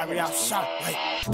Every out shot, I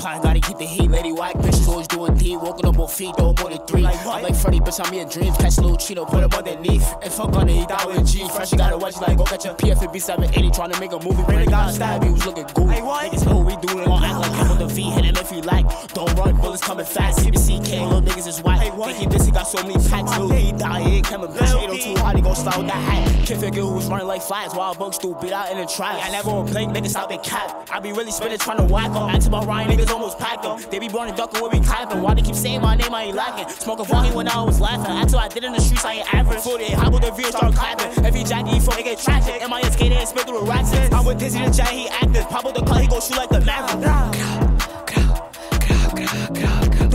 plotting, gotta keep the heat. Lady white bitch, always doing D. Walking on both feet, though more than three. Like I'm like Freddy, bitch, I'm in dreams. Catch a little Cheeto, put him underneath. And fuck on it, he died with G. Fresh, you gotta watch like go catch a PFB 780. Trying to make a movie. Really got stabbed, he was looking good. Hey, what? Niggas know we doing. Gon' act like him with the V. Hit him if you like. Don't run, bullets coming fast. CBC King, little niggas is white. Think he this, he got so many packs. Lil D died, he ain't coming bitch. Ain't no too hard, he gon' with that hat. Kid figure who was running like flies. Wild bugs do beat out in the trash. I never play niggas out they cap. I be really spinning, trying to whack them. Ask about Ryan, niggas almost packed them. They be running, ducking, we be clapping. Why they keep saying my name, I ain't lacking. Smoking funny when I was laughing. Until I did in the streets, I ain't average. 48, hobble the V, start clapping. Every jacket, he fuck, they get tragic. MIS skating and spit through the racks. I'm with Dizzy the J, he active. Pop up the car, he gon' shoot like the Maverick.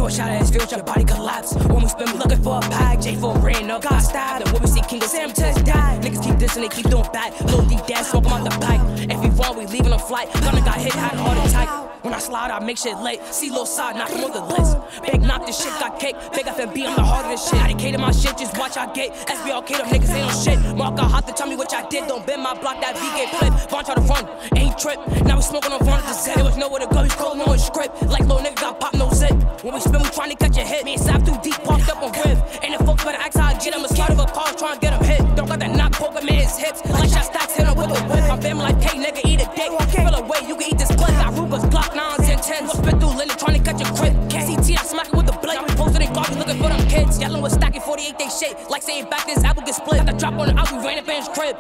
Throw shot at his field, your body collapse. When we spin, looking for a bag. J4 ran up, got stabbed. And when we see King of Sam Test die. Niggas keep dissing, they keep doing bad. Little deep dance, smoke out the back. If we run, we leaving a flight. Gunner got hit, had a heart attack. When I slide, I make shit late. See low side, knock on the list. Big knock, this shit got cake. Big FMB, I'm the this shit. Dedicated my shit, just watch I get. SBLK, them niggas ain't on shit. Mark got hot to tell me what y'all did. Don't bend my block, that VK flip. Vaughn try to run, ain't trip. Now we smoking on Vaughn, there was nowhere to go. He's calling on script. Like low nigga got pop, no zip. When we spin, we trying to catch a hit. Me and Sap too deep, parked up on Riv. And the folks better ask how I get him. A scared of a car, trying to get him hit. Don't got that knock, poke him in his hips. Like shot stacks, hit him with a whip. I'm family like, hey, nigga, eat a dick. Oh, feel away, you can eat this blood. Got Rugers, Glock 9s and 10s. We Spit through Linda, trying to catch a crib. CT, I smack it with the blade. We posted in garbage, looking for them kids. Yelling with stacking 48, they shit. Like saying back this apple get split. Got the drop on the out, we ran up in his crib.